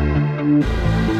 Música